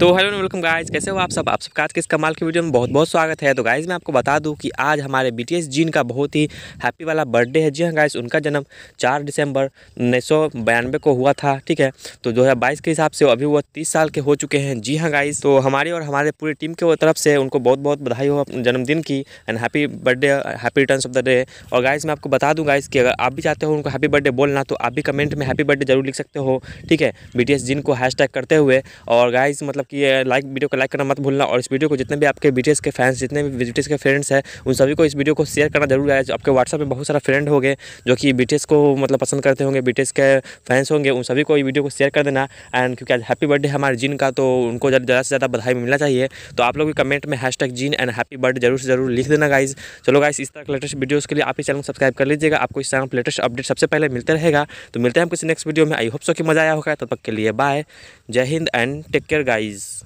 तो hello welcome guys कैसे हो आप सब? आप सबका आज के इस कमाल की वीडियो में बहुत बहुत स्वागत है। तो गाइज़ मैं आपको बता दूँ कि आज हमारे बीटीएस जीन का बहुत ही हैप्पी वाला बर्थडे है। जी हाँ गाइज़ उनका जन्म 4 दिसंबर उन्नीस को हुआ था, ठीक है? तो दो हज़ार बाईस के हिसाब से अभी वो तीस साल के हो चुके हैं। जी हाँ गाइज़ तो हमारी और हमारे पूरी टीम के तरफ़ से उनको बहुत बहुत बधाई हो जन्मदिन की and happy birthday happy return of the day और गाइज़ मैं आपको बता दूँ गाइज़ कि अगर आप भी चाहते हो उनको हैप्पी बर्थडे बोलना तो आप भी कमेंट में हैप्पी बर्थडे ज़रूर लिख सकते हो, ठीक है? बी जिन को हैश करते हुए। और गाइज़ मतलब कि लाइक वीडियो को लाइक करना मत भूलना और इस वीडियो को जितने भी आपके बीटीएस के फैंस जितने भी बी के फ्रेंड्स हैं, उन सभी को इस वीडियो को शेयर करना ज़रूर है। आपके व्हाट्सअप में बहुत सारा फ्रेंड होंगे जो कि बीटीएस को मतलब पसंद करते होंगे बीटीएस के फैंस होंगे, उन सभी को ये वीडियो को शेयर कर देना। एंड क्योंकि आज हैप्पी बर्थडे हमारे जिन का तो उनको ज़्यादा से ज़्यादा बधाई मिलना चाहिए। तो आप लोग भी कमेंट में हैश जिन एंड हैप्पी बर्थडे ज़रूर से ज़रूर लिख देना गाइज़ चलो गाइज़ इस तरह के लेटेस्ट वीडियोज़ के लिए आप इस चैनल को सब्सक्राइब कर लीजिएगा। आपको इस चैनल लेटेस्ट अपडेट सबसे पहले मिलते रहेगा। तो मिलते हैं हम किसी नेक्स्ट वीडियो में। आई होप सो कि मज़ा आया होगा। तब तक के लिए bye Jai Hind and take care guys guys.